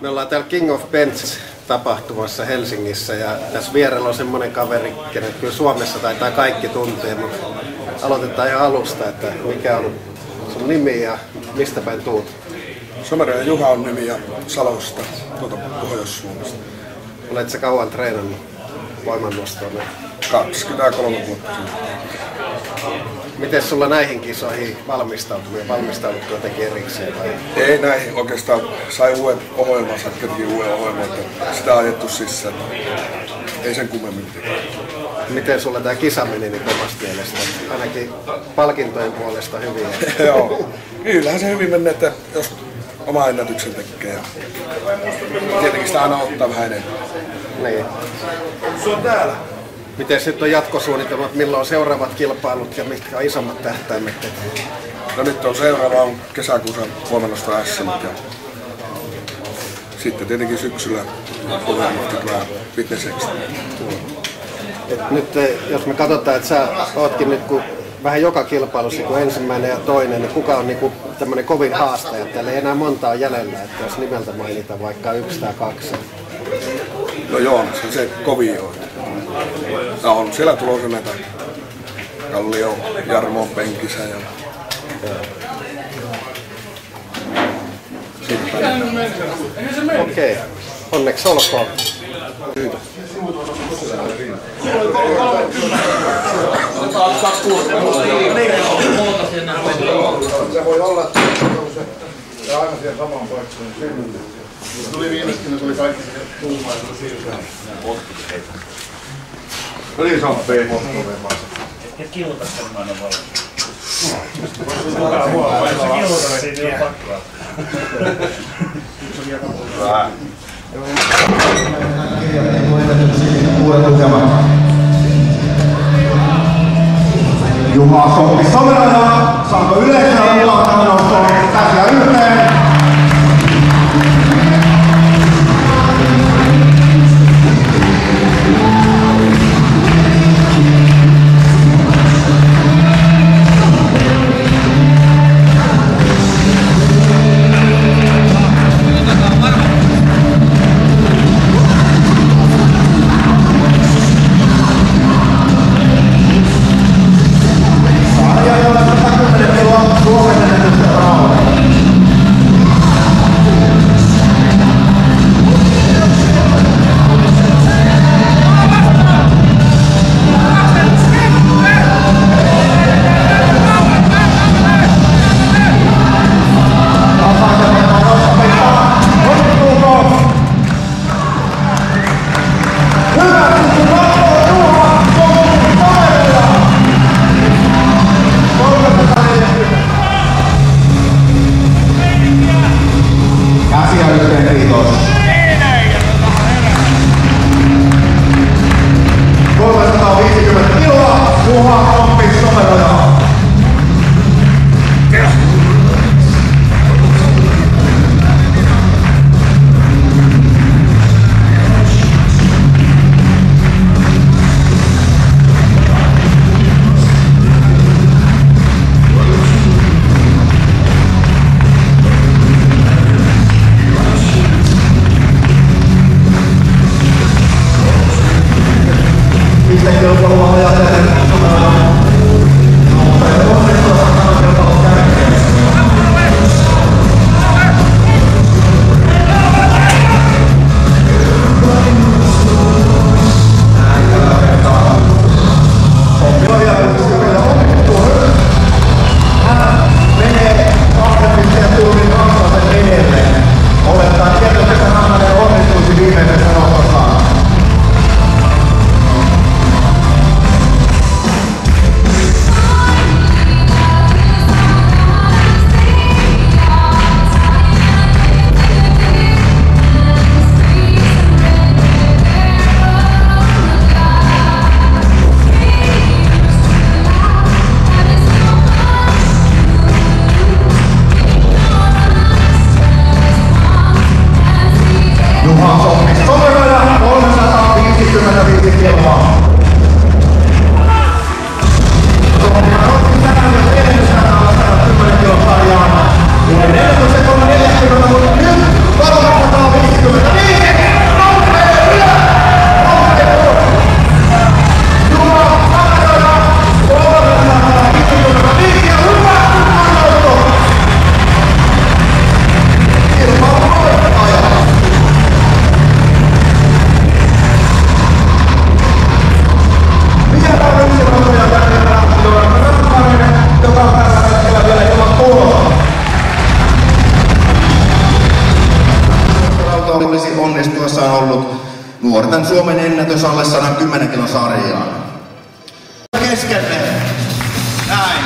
Me ollaan täällä King of Bench tapahtumassa Helsingissä ja tässä vierellä on semmonen kaveri, kenet kyllä Suomessa taitaa kaikki tuntea, mutta aloitetaan ihan alusta, että mikä on sun nimi ja mistä päin tuut? Someroja Juha on nimi ja Salosta, tuota Pohjois-Suomesta. Oletko kauan treenannut voimannostoa? 23 vuotta sitten. Miten sulla näihin kisoihin valmistautuminen, valmistauduttu jotenkin erikseen vai? Ei näihin oikeastaan, sai uuden ohjelman, sai uuden ohjelman, että sitä ajettu sisään. Ei sen kummemmin. Miten sulla tämä kisa meni niin omasta mielestä? Ainakin palkintojen puolesta hyvin. Joo. Kyllähän se hyvin menee, että jos oma ennätyksen tekee. Ja tietenkin sitä aina ottaa vähän enemmän. Niin. Se on täällä. Miten sitten on jatkosuunnitelmat, milloin on seuraavat kilpailut ja mitkä on isommat tähtäimet? No nyt on seuraava on kesäkuussa huomennosta S ja sitten tietenkin syksyllä puheenjohtajat vähän fitnesseksi. Et nyt eh, jos me katsotaan, että sä ootkin nyt kun vähän joka kilpailussa kuin ensimmäinen ja toinen, niin kuka on niinku tämmöinen kovin haastaja? Täällä ei enää montaa jäljellä, että jos nimeltä mainita vaikka yksi tai kaksi. No joo, se se kovin on. No on siellä tulossa näitä Kallio, Jarmo penkissä ja Okei, okay. onneksi olkoon. Kiitos. Se voi olla, se aina siihen samaan paikkaan. Se tuli viimeiskin, se oli kaikki siihen tuumaan, ja se siirtää. Oli sappeen. Ja kiuta semmoinen valmis. Kukaan huomaa, jos se kiuta, niin ei ole pakkoa. Vähän. Juha Soppi saako yleisöä mukaan tähän nostoon käsiä yhteen? Onnistuessaan ollut nuorten Suomen ennätys alle 110 kilon sarjaan. Keskelle. Näin.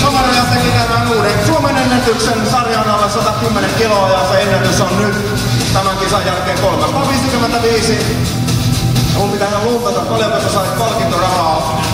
Somaraja teki tänään uuden Suomen ennätyksen sarjan alle 110 kiloa ja se ennätys on nyt tämän kisan jälkeen 355. Mun pitää luntata paljonko sä sait palkintorahaa.